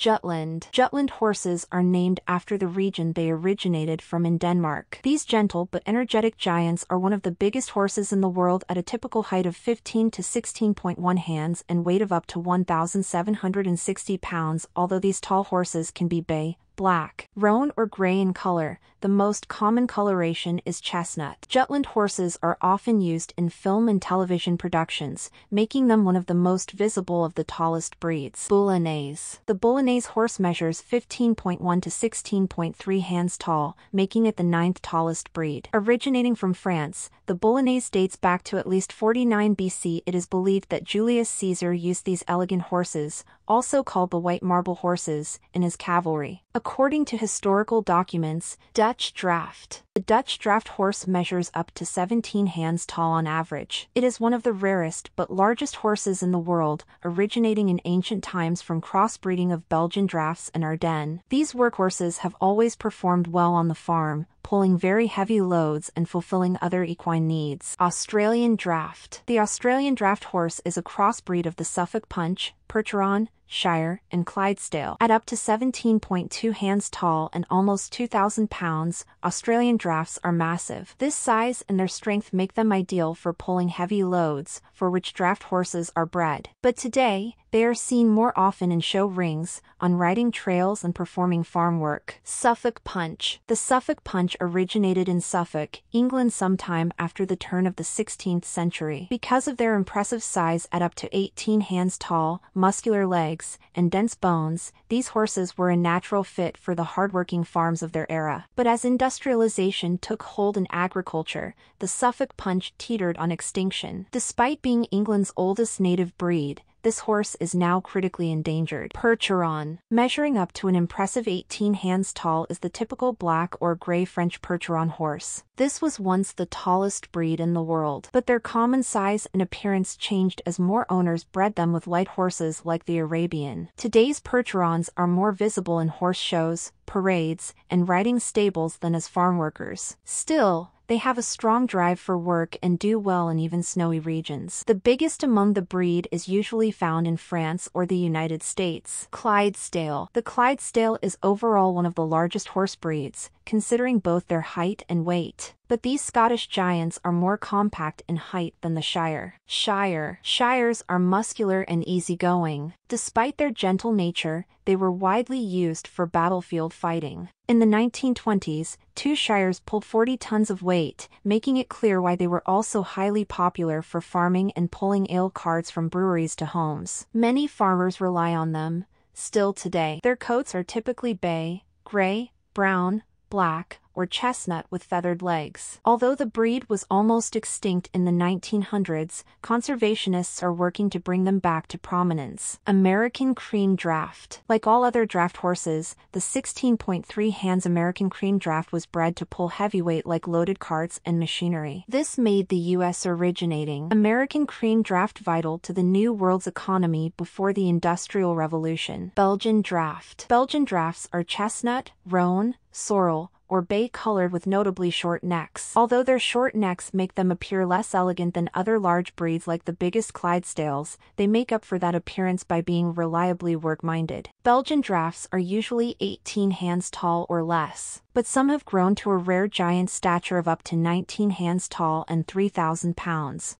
Jutland. Jutland horses are named after the region they originated from in Denmark. These gentle but energetic giants are one of the biggest horses in the world at a typical height of 15 to 16.1 hands and weight of up to 1,760 pounds although these tall horses can be bay, black, roan or gray in color, the most common coloration is chestnut. Jutland horses are often used in film and television productions, making them one of the most visible of the tallest breeds. Boulognese. The Boulognese horse measures 15.1 to 16.3 hands tall, making it the ninth tallest breed. Originating from France, the Boulognese dates back to at least 49 BC. It is believed that Julius Caesar used these elegant horses, also called the white marble horses, in his cavalry. According to historical documents, Dutch draft. The Dutch draft horse measures up to 17 hands tall on average. It is one of the rarest but largest horses in the world, originating in ancient times from crossbreeding of Belgian drafts and Ardennes. These workhorses have always performed well on the farm, pulling very heavy loads and fulfilling other equine needs. Australian Draft The Australian Draft horse is a crossbreed of the Suffolk Punch, Percheron, Shire, and Clydesdale. At up to 17.2 hands tall and almost 2,000 pounds, Australian drafts are massive. This size and their strength make them ideal for pulling heavy loads, for which draft horses are bred. But today, they are seen more often in show rings, on riding trails and performing farm work. Suffolk Punch The Suffolk Punch originated in Suffolk, England sometime after the turn of the 16th century. Because of their impressive size at up to 18 hands tall, muscular legs, and dense bones, these horses were a natural fit for the hardworking farms of their era. But as industrialization took hold in agriculture, the Suffolk Punch teetered on extinction. Despite being England's oldest native breed, this horse is now critically endangered. Percheron. Measuring up to an impressive 18 hands tall is the typical black or gray French Percheron horse. This was once the tallest breed in the world, but their common size and appearance changed as more owners bred them with light horses like the Arabian. Today's Percherons are more visible in horse shows, parades, and riding stables than as farm workers. Still, they have a strong drive for work and do well in even snowy regions. The biggest among the breed is usually found in France or the United States. Clydesdale. The Clydesdale is overall one of the largest horse breeds, considering both their height and weight. But these Scottish giants are more compact in height than the Shire. Shire. Shires are muscular and easygoing. Despite their gentle nature, they were widely used for battlefield fighting. In the 1920s, two Shires pulled 40 tons of weight, making it clear why they were also highly popular for farming and pulling ale carts from breweries to homes. Many farmers rely on them, still today. Their coats are typically bay, gray, brown, black, or chestnut with feathered legs. Although the breed was almost extinct in the 1900s, conservationists are working to bring them back to prominence. American Cream Draft Like all other draft horses, the 16.3 hands American Cream Draft was bred to pull heavyweight like loaded carts and machinery. This made the U.S. originating American Cream Draft vital to the New World's economy before the Industrial Revolution. Belgian Draft Belgian drafts are chestnut, roan, sorrel, or bay colored with notably short necks. Although their short necks make them appear less elegant than other large breeds like the biggest Clydesdales, they make up for that appearance by being reliably work-minded. Belgian drafts are usually 18 hands tall or less, but some have grown to a rare giant stature of up to 19 hands tall and 3,000 pounds.